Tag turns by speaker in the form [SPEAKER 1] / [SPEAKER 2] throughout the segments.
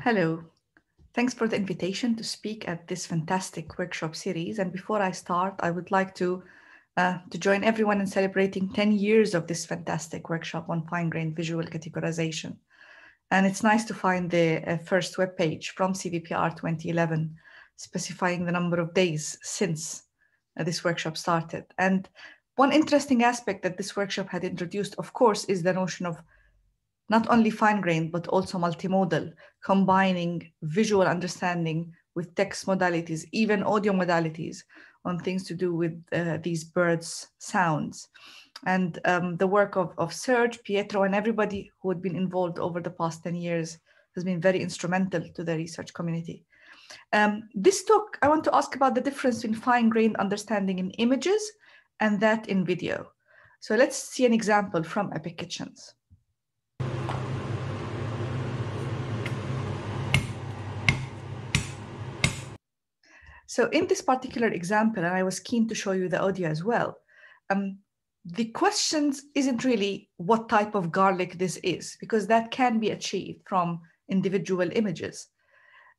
[SPEAKER 1] Hello. Thanks for the invitation to speak at this fantastic workshop series. And before I start, I would like to, uh, to join everyone in celebrating 10 years of this fantastic workshop on fine-grained visual categorization. And it's nice to find the uh, first web page from CVPR 2011, specifying the number of days since uh, this workshop started. And one interesting aspect that this workshop had introduced, of course, is the notion of not only fine-grained, but also multimodal, combining visual understanding with text modalities, even audio modalities on things to do with uh, these birds' sounds. And um, the work of, of Serge, Pietro, and everybody who had been involved over the past 10 years has been very instrumental to the research community. Um, this talk, I want to ask about the difference between fine-grained understanding in images and that in video. So let's see an example from Epic Kitchens. So in this particular example, and I was keen to show you the audio as well, um, the questions isn't really what type of garlic this is, because that can be achieved from individual images.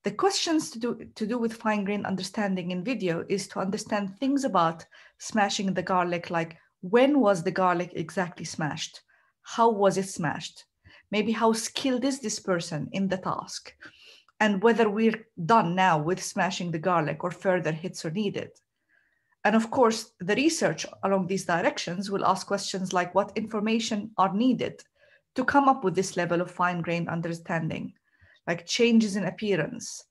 [SPEAKER 1] The questions to do, to do with fine grained understanding in video is to understand things about smashing the garlic, like when was the garlic exactly smashed? How was it smashed? Maybe how skilled is this person in the task? And whether we're done now with smashing the garlic or further hits are needed. And of course, the research along these directions will ask questions like what information are needed to come up with this level of fine-grained understanding, like changes in appearance,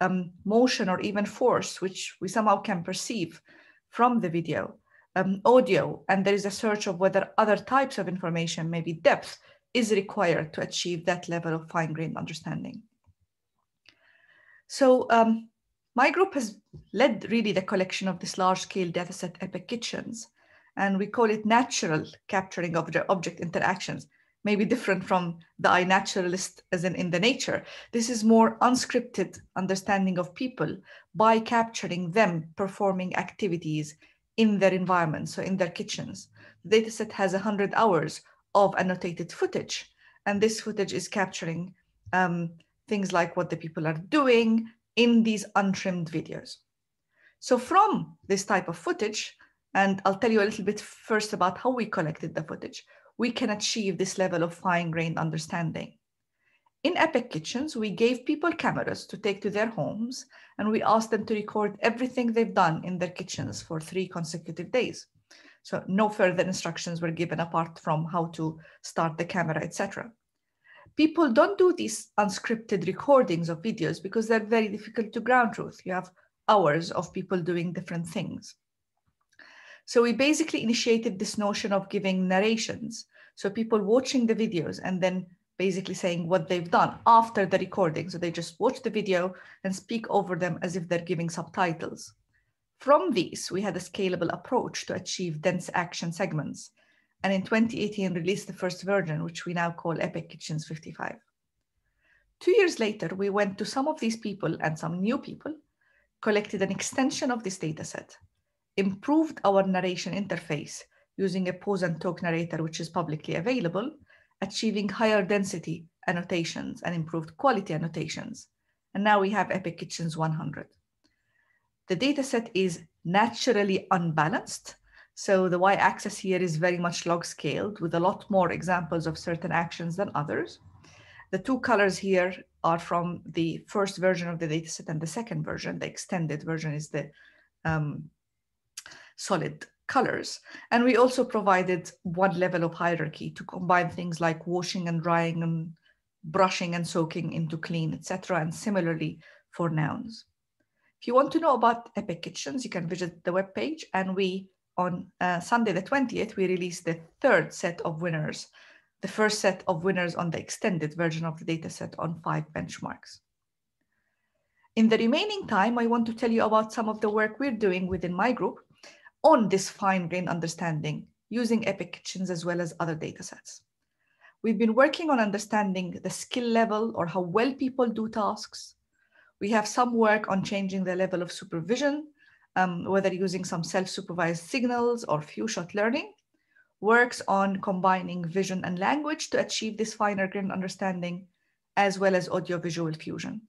[SPEAKER 1] um, motion, or even force, which we somehow can perceive from the video, um, audio, and there is a search of whether other types of information, maybe depth, is required to achieve that level of fine-grained understanding. So um, my group has led really the collection of this large scale dataset Epic Kitchens, and we call it natural capturing of object interactions, maybe different from the iNaturalist as in, in the nature. This is more unscripted understanding of people by capturing them performing activities in their environment, so in their kitchens. The dataset has 100 hours of annotated footage, and this footage is capturing um, things like what the people are doing in these untrimmed videos. So from this type of footage, and I'll tell you a little bit first about how we collected the footage, we can achieve this level of fine-grained understanding. In Epic Kitchens, we gave people cameras to take to their homes, and we asked them to record everything they've done in their kitchens for three consecutive days. So no further instructions were given apart from how to start the camera, etc people don't do these unscripted recordings of videos because they're very difficult to ground truth. You have hours of people doing different things. So we basically initiated this notion of giving narrations. So people watching the videos and then basically saying what they've done after the recording. So they just watch the video and speak over them as if they're giving subtitles. From these, we had a scalable approach to achieve dense action segments and in 2018 released the first version, which we now call Epic Kitchens 55. Two years later, we went to some of these people and some new people, collected an extension of this dataset, improved our narration interface using a pause and talk narrator, which is publicly available, achieving higher density annotations and improved quality annotations. And now we have Epic Kitchens 100. The dataset is naturally unbalanced so the y-axis here is very much log scaled with a lot more examples of certain actions than others. The two colors here are from the first version of the dataset and the second version. The extended version is the um, solid colors. And we also provided one level of hierarchy to combine things like washing and drying and brushing and soaking into clean, etc. And similarly for nouns. If you want to know about Epic Kitchens, you can visit the webpage and we on uh, Sunday the 20th, we released the third set of winners, the first set of winners on the extended version of the dataset on five benchmarks. In the remaining time, I want to tell you about some of the work we're doing within my group on this fine-grained understanding using Epic Kitchens as well as other datasets. We've been working on understanding the skill level or how well people do tasks. We have some work on changing the level of supervision um, whether using some self-supervised signals or few-shot learning, works on combining vision and language to achieve this finer grained understanding. as well as audiovisual fusion.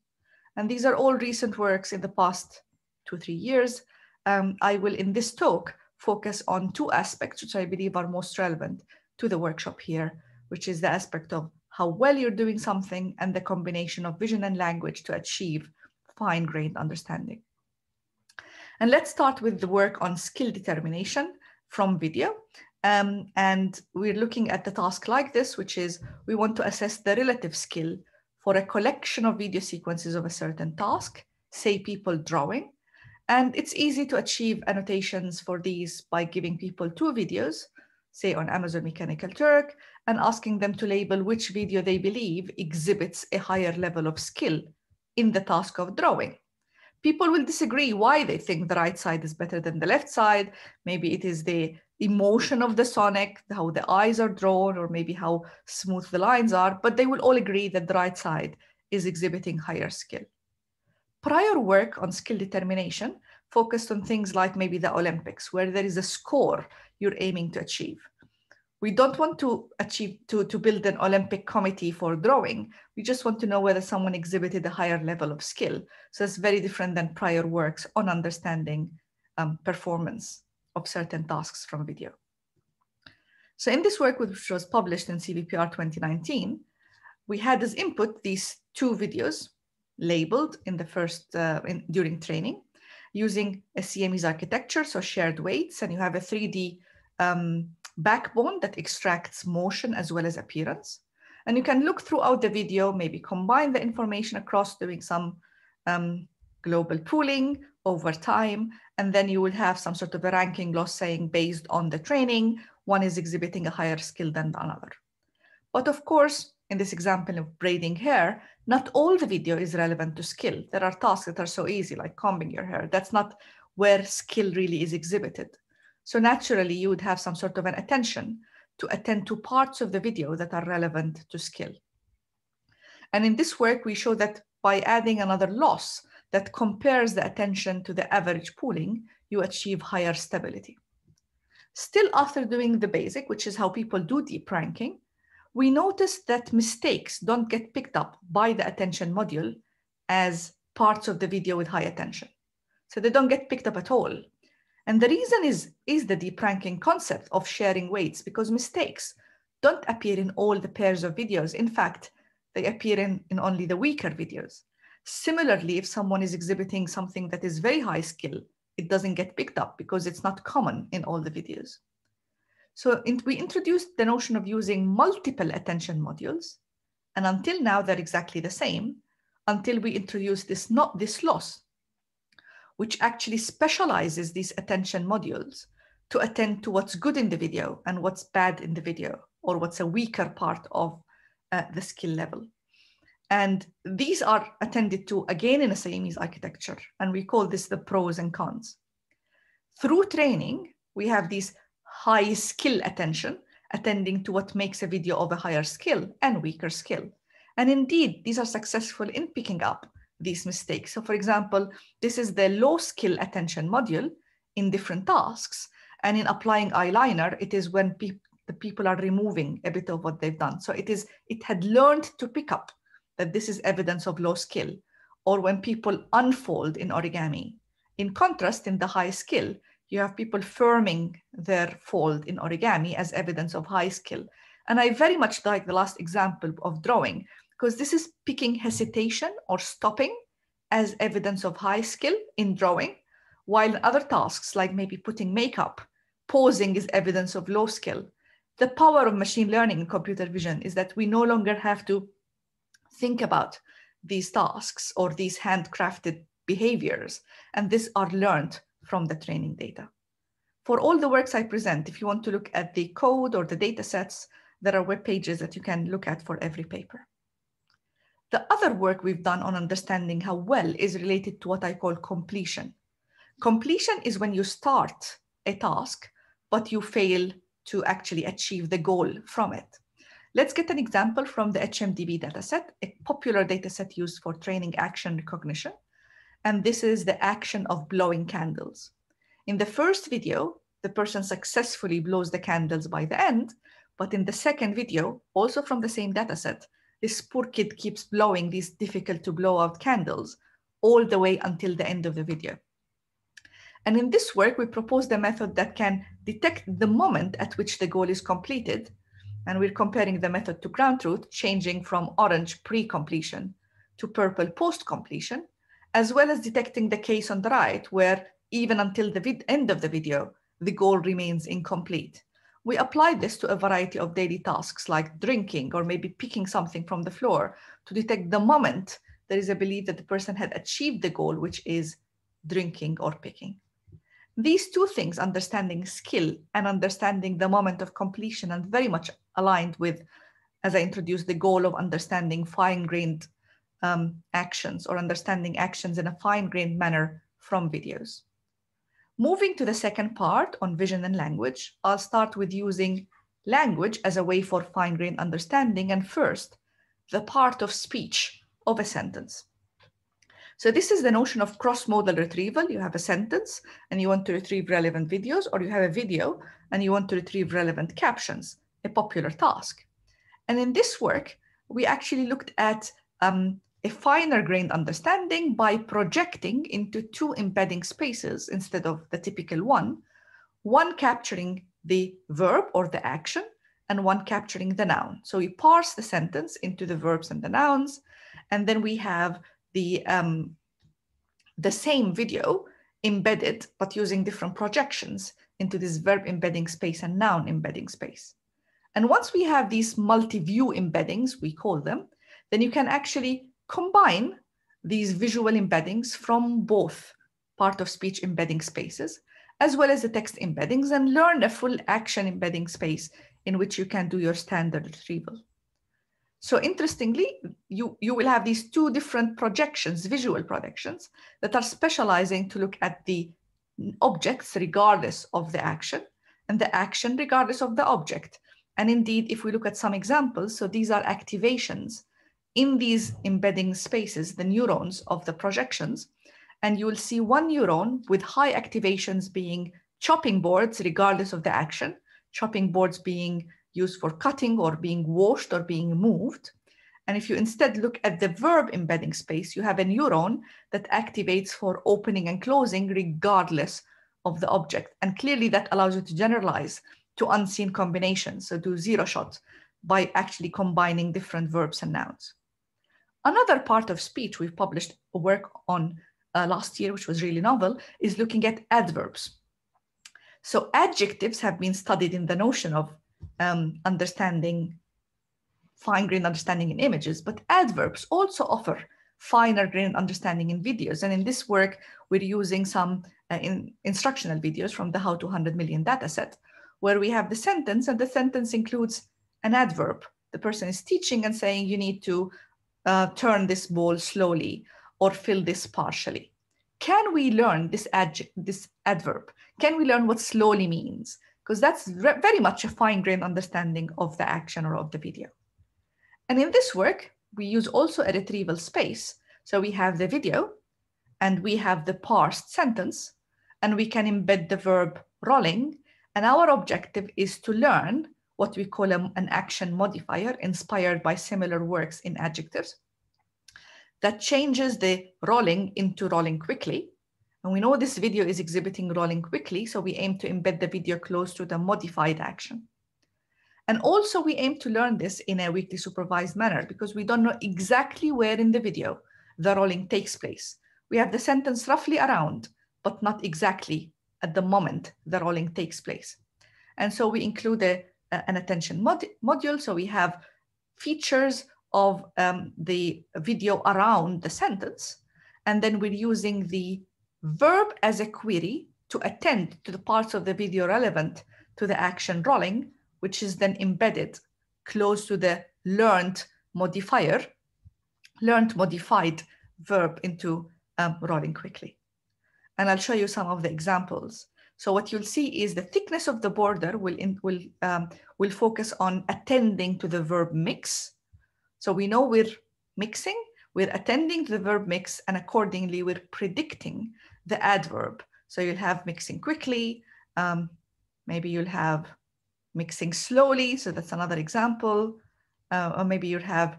[SPEAKER 1] And these are all recent works in the past two, three years. Um, I will, in this talk, focus on two aspects, which I believe are most relevant to the workshop here, which is the aspect of how well you're doing something and the combination of vision and language to achieve fine-grained understanding. And let's start with the work on skill determination from video. Um, and we're looking at the task like this, which is we want to assess the relative skill for a collection of video sequences of a certain task, say people drawing. And it's easy to achieve annotations for these by giving people two videos, say on Amazon Mechanical Turk, and asking them to label which video they believe exhibits a higher level of skill in the task of drawing people will disagree why they think the right side is better than the left side. Maybe it is the emotion of the sonic, how the eyes are drawn, or maybe how smooth the lines are, but they will all agree that the right side is exhibiting higher skill. Prior work on skill determination focused on things like maybe the Olympics, where there is a score you're aiming to achieve we don't want to achieve to, to build an Olympic committee for drawing. We just want to know whether someone exhibited a higher level of skill. So it's very different than prior works on understanding um, performance of certain tasks from video. So in this work, which was published in CVPR 2019, we had as input these two videos labeled in the first, uh, in, during training using a Siamese architecture, so shared weights, and you have a 3D um, backbone that extracts motion as well as appearance. And you can look throughout the video, maybe combine the information across doing some um, global pooling over time. And then you will have some sort of a ranking loss saying based on the training, one is exhibiting a higher skill than another. But of course, in this example of braiding hair, not all the video is relevant to skill. There are tasks that are so easy, like combing your hair. That's not where skill really is exhibited. So naturally, you would have some sort of an attention to attend to parts of the video that are relevant to skill. And in this work, we show that by adding another loss that compares the attention to the average pooling, you achieve higher stability. Still after doing the basic, which is how people do deep ranking, we notice that mistakes don't get picked up by the attention module as parts of the video with high attention. So they don't get picked up at all and the reason is, is the deep ranking concept of sharing weights because mistakes don't appear in all the pairs of videos. In fact, they appear in, in only the weaker videos. Similarly, if someone is exhibiting something that is very high skill, it doesn't get picked up because it's not common in all the videos. So in, we introduced the notion of using multiple attention modules. And until now, they're exactly the same until we introduce this, not this loss which actually specializes these attention modules to attend to what's good in the video and what's bad in the video or what's a weaker part of uh, the skill level. And these are attended to again in a Siamese architecture, and we call this the pros and cons. Through training, we have these high skill attention, attending to what makes a video of a higher skill and weaker skill. And indeed, these are successful in picking up these mistakes. So for example, this is the low skill attention module in different tasks. And in applying eyeliner, it is when pe the people are removing a bit of what they've done. So it is it had learned to pick up that this is evidence of low skill, or when people unfold in origami. In contrast, in the high skill, you have people firming their fold in origami as evidence of high skill. And I very much like the last example of drawing, because this is picking hesitation or stopping as evidence of high skill in drawing, while other tasks, like maybe putting makeup, pausing is evidence of low skill. The power of machine learning in computer vision is that we no longer have to think about these tasks or these handcrafted behaviors, and these are learned from the training data. For all the works I present, if you want to look at the code or the data sets, there are web pages that you can look at for every paper. The other work we've done on understanding how well is related to what I call completion. Completion is when you start a task, but you fail to actually achieve the goal from it. Let's get an example from the HMDB dataset, a popular dataset used for training action recognition. And this is the action of blowing candles. In the first video, the person successfully blows the candles by the end, but in the second video, also from the same dataset, this poor kid keeps blowing these difficult to blow out candles all the way until the end of the video. And in this work, we proposed a method that can detect the moment at which the goal is completed. And we're comparing the method to ground truth, changing from orange pre-completion to purple post-completion, as well as detecting the case on the right, where even until the end of the video, the goal remains incomplete. We applied this to a variety of daily tasks like drinking or maybe picking something from the floor to detect the moment there is a belief that the person had achieved the goal, which is drinking or picking. These two things, understanding skill and understanding the moment of completion, and very much aligned with, as I introduced, the goal of understanding fine-grained um, actions or understanding actions in a fine-grained manner from videos. Moving to the second part on vision and language, I'll start with using language as a way for fine-grained understanding. And first, the part of speech of a sentence. So this is the notion of cross-modal retrieval. You have a sentence and you want to retrieve relevant videos, or you have a video and you want to retrieve relevant captions, a popular task. And in this work, we actually looked at um, a finer grained understanding by projecting into two embedding spaces instead of the typical one, one capturing the verb or the action and one capturing the noun. So we parse the sentence into the verbs and the nouns, and then we have the, um, the same video embedded, but using different projections into this verb embedding space and noun embedding space. And once we have these multi-view embeddings, we call them, then you can actually combine these visual embeddings from both part of speech embedding spaces, as well as the text embeddings and learn a full action embedding space in which you can do your standard retrieval. So interestingly, you, you will have these two different projections, visual projections, that are specializing to look at the objects regardless of the action and the action regardless of the object. And indeed, if we look at some examples, so these are activations in these embedding spaces, the neurons of the projections, and you will see one neuron with high activations being chopping boards regardless of the action, chopping boards being used for cutting or being washed or being moved. And if you instead look at the verb embedding space, you have a neuron that activates for opening and closing regardless of the object. And clearly that allows you to generalize to unseen combinations. So do zero shot by actually combining different verbs and nouns. Another part of speech we've published a work on uh, last year, which was really novel, is looking at adverbs. So adjectives have been studied in the notion of um, understanding, fine-grained understanding in images, but adverbs also offer finer grained understanding in videos. And in this work, we're using some uh, in instructional videos from the How to 100 Million dataset, where we have the sentence and the sentence includes an adverb. The person is teaching and saying you need to uh, turn this ball slowly or fill this partially. Can we learn this, adject, this adverb? Can we learn what slowly means? Because that's very much a fine-grained understanding of the action or of the video. And in this work, we use also a retrieval space. So we have the video and we have the parsed sentence and we can embed the verb rolling. And our objective is to learn what we call a, an action modifier inspired by similar works in adjectives that changes the rolling into rolling quickly. And we know this video is exhibiting rolling quickly, so we aim to embed the video close to the modified action. And also we aim to learn this in a weakly supervised manner because we don't know exactly where in the video the rolling takes place. We have the sentence roughly around, but not exactly at the moment the rolling takes place. And so we include a, an attention mod module. So we have features of um, the video around the sentence. And then we're using the verb as a query to attend to the parts of the video relevant to the action rolling, which is then embedded close to the learned modifier, learned modified verb into um, rolling quickly. And I'll show you some of the examples. So what you'll see is the thickness of the border will, in, will, um, will focus on attending to the verb mix. So we know we're mixing, we're attending to the verb mix, and accordingly, we're predicting the adverb. So you'll have mixing quickly, um, maybe you'll have mixing slowly. So that's another example. Uh, or maybe you'll have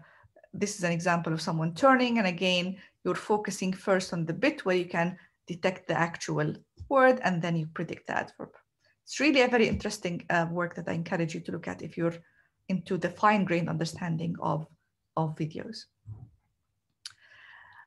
[SPEAKER 1] this is an example of someone turning. And again, you're focusing first on the bit where you can detect the actual word and then you predict the adverb. It's really a very interesting uh, work that I encourage you to look at if you're into the fine-grained understanding of, of videos.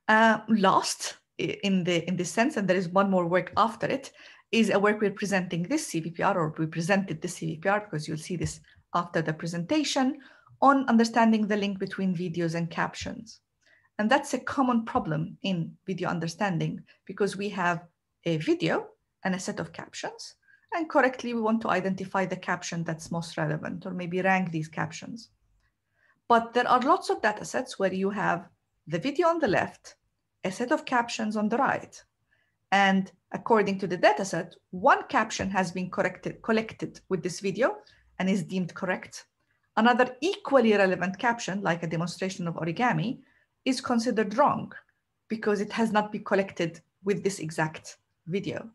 [SPEAKER 1] Uh, last, in the in this sense, and there is one more work after it, is a work we're presenting this CVPR, or we presented this CVPR because you'll see this after the presentation on understanding the link between videos and captions. And that's a common problem in video understanding because we have a video and a set of captions. And correctly, we want to identify the caption that's most relevant or maybe rank these captions. But there are lots of data sets where you have the video on the left, a set of captions on the right. And according to the dataset, one caption has been corrected, collected with this video and is deemed correct. Another equally relevant caption, like a demonstration of origami, is considered wrong because it has not been collected with this exact video.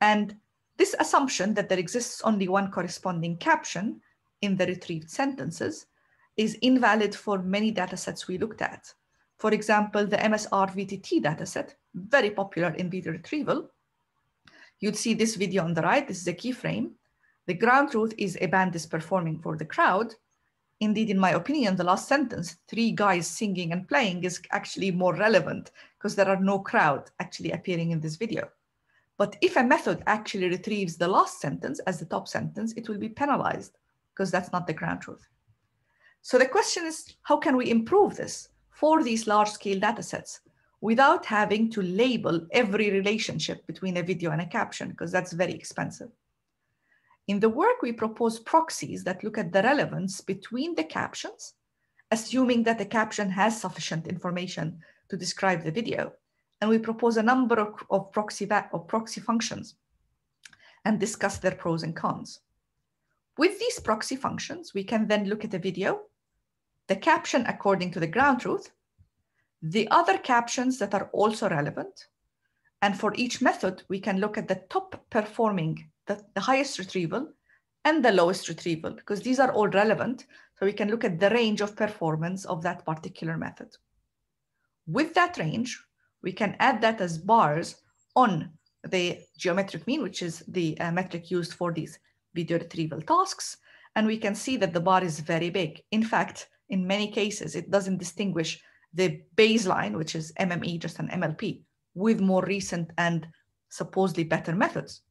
[SPEAKER 1] And this assumption that there exists only one corresponding caption in the retrieved sentences is invalid for many datasets we looked at. For example, the MSR VTT dataset, very popular in video retrieval. You'd see this video on the right. This is a keyframe. The ground truth is a band is performing for the crowd. Indeed, in my opinion, the last sentence, three guys singing and playing is actually more relevant because there are no crowd actually appearing in this video. But if a method actually retrieves the last sentence as the top sentence, it will be penalized because that's not the ground truth. So the question is, how can we improve this? for these large scale data sets without having to label every relationship between a video and a caption, because that's very expensive. In the work, we propose proxies that look at the relevance between the captions, assuming that the caption has sufficient information to describe the video. And we propose a number of, of proxy, proxy functions and discuss their pros and cons. With these proxy functions, we can then look at the video the caption according to the ground truth, the other captions that are also relevant. And for each method, we can look at the top performing, the, the highest retrieval and the lowest retrieval, because these are all relevant. So we can look at the range of performance of that particular method. With that range, we can add that as bars on the geometric mean, which is the uh, metric used for these video retrieval tasks. And we can see that the bar is very big. In fact, in many cases, it doesn't distinguish the baseline, which is MME, just an MLP, with more recent and supposedly better methods.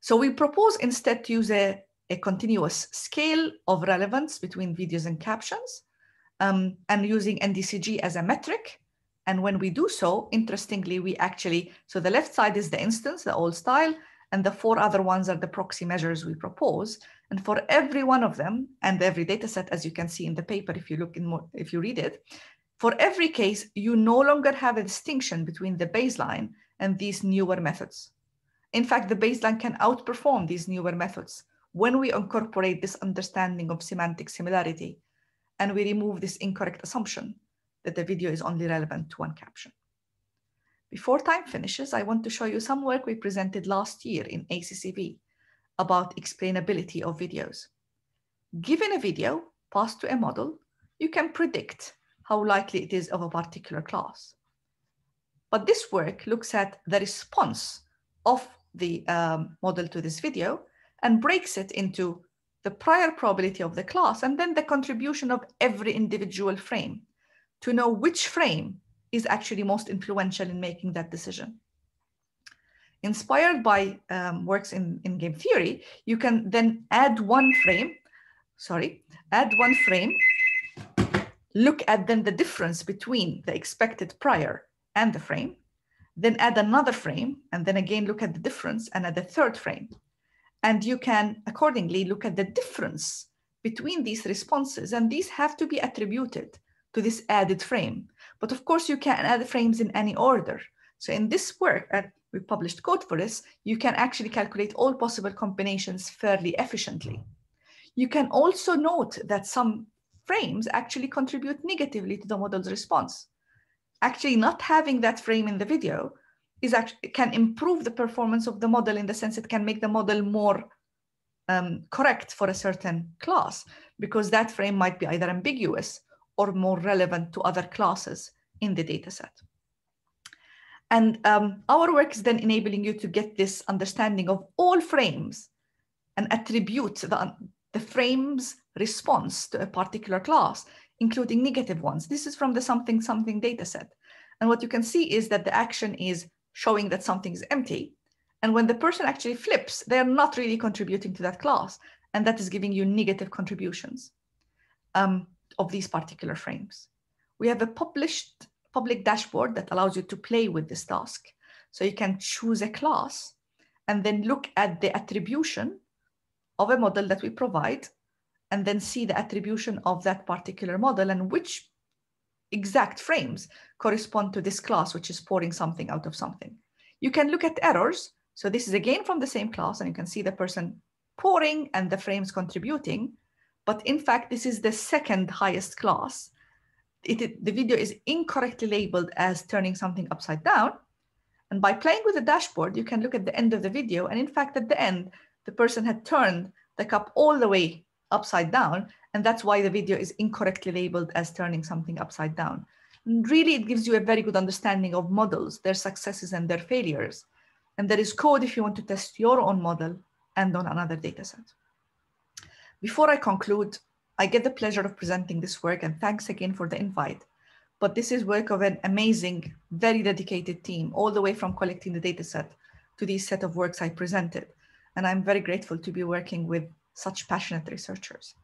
[SPEAKER 1] So we propose instead to use a, a continuous scale of relevance between videos and captions um, and using NDCG as a metric. And when we do so, interestingly, we actually, so the left side is the instance, the old style, and the four other ones are the proxy measures we propose. And for every one of them and every data set, as you can see in the paper, if you look in more, if you read it, for every case, you no longer have a distinction between the baseline and these newer methods. In fact, the baseline can outperform these newer methods when we incorporate this understanding of semantic similarity and we remove this incorrect assumption that the video is only relevant to one caption. Before time finishes, I want to show you some work we presented last year in ACCV about explainability of videos. Given a video passed to a model, you can predict how likely it is of a particular class. But this work looks at the response of the um, model to this video and breaks it into the prior probability of the class and then the contribution of every individual frame to know which frame is actually most influential in making that decision inspired by um, works in, in game theory, you can then add one frame, sorry, add one frame, look at then the difference between the expected prior and the frame, then add another frame, and then again look at the difference and add a third frame. And you can accordingly look at the difference between these responses, and these have to be attributed to this added frame. But of course, you can add frames in any order. So in this work, uh, we published code for this, you can actually calculate all possible combinations fairly efficiently. You can also note that some frames actually contribute negatively to the model's response. Actually, not having that frame in the video is actually, can improve the performance of the model in the sense it can make the model more um, correct for a certain class because that frame might be either ambiguous or more relevant to other classes in the dataset. And um, our work is then enabling you to get this understanding of all frames and attribute the, the frame's response to a particular class, including negative ones. This is from the something something dataset. And what you can see is that the action is showing that something is empty. And when the person actually flips, they're not really contributing to that class. And that is giving you negative contributions um, of these particular frames. We have a published public dashboard that allows you to play with this task. So you can choose a class and then look at the attribution of a model that we provide and then see the attribution of that particular model and which exact frames correspond to this class, which is pouring something out of something. You can look at errors. So this is again from the same class and you can see the person pouring and the frames contributing. But in fact, this is the second highest class. It, the video is incorrectly labeled as turning something upside down. And by playing with the dashboard, you can look at the end of the video. And in fact, at the end, the person had turned the cup all the way upside down. And that's why the video is incorrectly labeled as turning something upside down. And really, it gives you a very good understanding of models, their successes and their failures. And there is code if you want to test your own model and on another data set. Before I conclude, I get the pleasure of presenting this work and thanks again for the invite. But this is work of an amazing, very dedicated team, all the way from collecting the data set to these set of works I presented. And I'm very grateful to be working with such passionate researchers.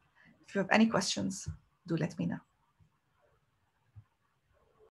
[SPEAKER 1] If you have any questions, do let me know.